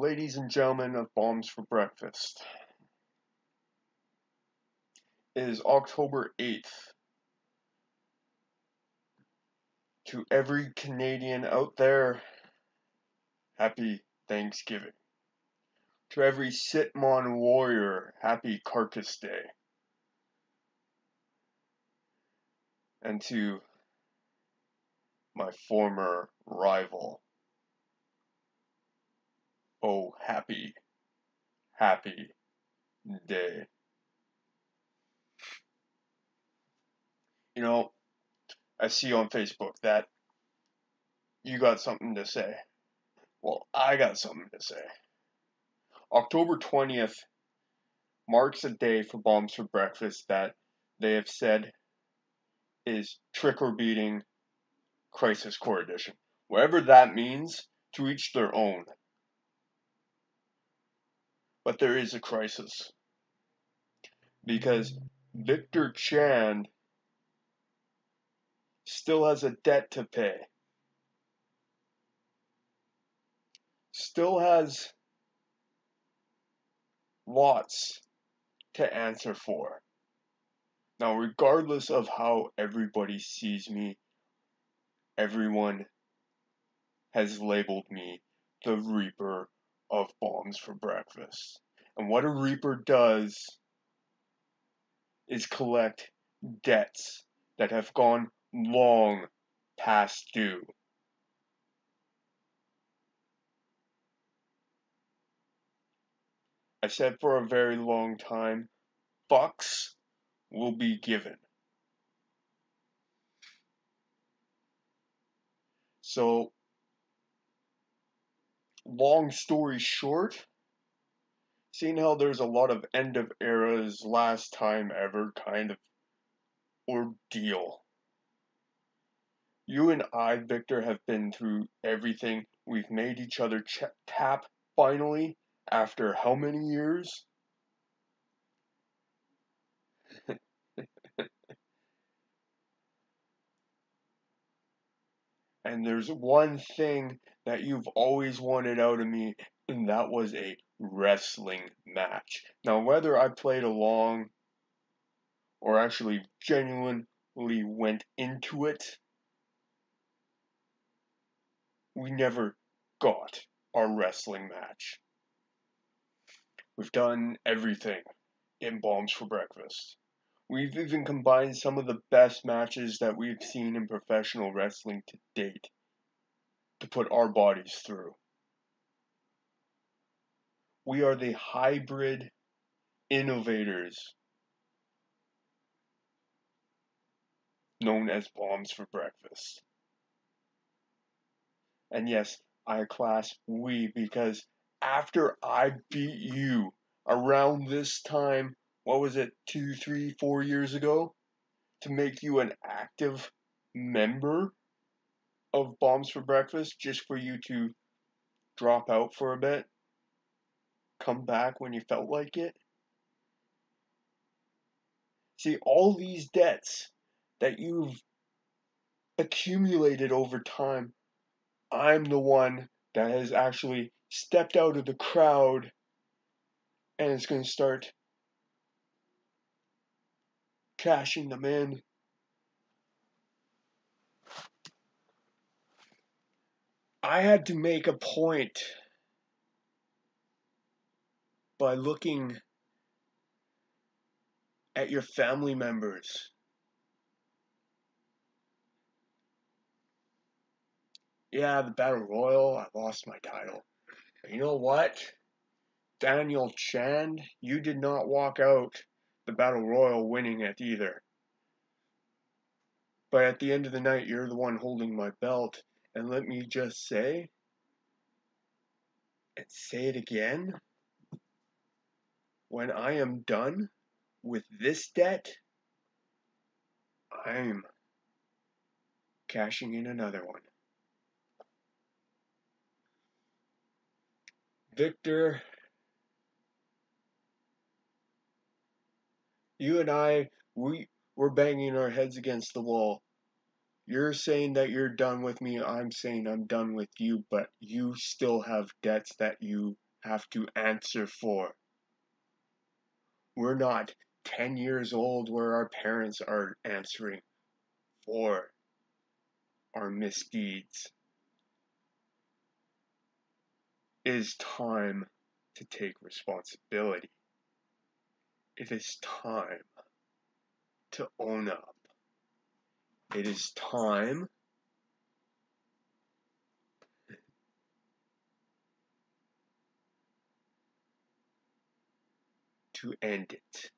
ladies and gentlemen of Bombs for Breakfast. It is October 8th. To every Canadian out there, happy Thanksgiving. To every Sitmon warrior, happy Carcass Day. And to my former rival, oh happy, happy day. You know, I see on Facebook that you got something to say. Well, I got something to say. October 20th marks a day for Bombs for Breakfast that they have said is trick or beating Crisis Core Edition. Whatever that means, to each their own. But there is a crisis. Because Victor Chan still has a debt to pay. Still has lots to answer for. Now, regardless of how everybody sees me, everyone has labeled me the Reaper of Bombs for Breakfast. And what a Reaper does is collect debts that have gone long past due. I said for a very long time, fucks will be given. So, long story short, seeing how there's a lot of end of eras, last time ever kind of ordeal. You and I, Victor, have been through everything. We've made each other ch- tap finally after how many years? And there's one thing that you've always wanted out of me, and that was a wrestling match. Now, whether I played along or actually genuinely went into it, we never got our wrestling match. We've done everything in Bombs for Breakfast. We've even combined some of the best matches that we've seen in professional wrestling to date to put our bodies through. We are the hybrid innovators known as Bombs for Breakfast. And yes, I class we because after I beat you around this time, what was it, two, three, four years ago, to make you an active member of Bombs for Breakfast just for you to drop out for a bit, come back when you felt like it. See, all these debts that you've accumulated over time I'm the one that has actually stepped out of the crowd and it's going to start cashing them in. I had to make a point by looking at your family members yeah, the Battle Royal, I lost my title. But you know what? Daniel Chan, you did not walk out the Battle Royal winning it either. But at the end of the night, you're the one holding my belt. And let me just say, and say it again, when I am done with this debt, I'm cashing in another one. Victor, you and I, we we're banging our heads against the wall. You're saying that you're done with me. I'm saying I'm done with you, but you still have debts that you have to answer for. We're not 10 years old where our parents are answering for our misdeeds. It is time to take responsibility. It is time to own up. It is time to end it.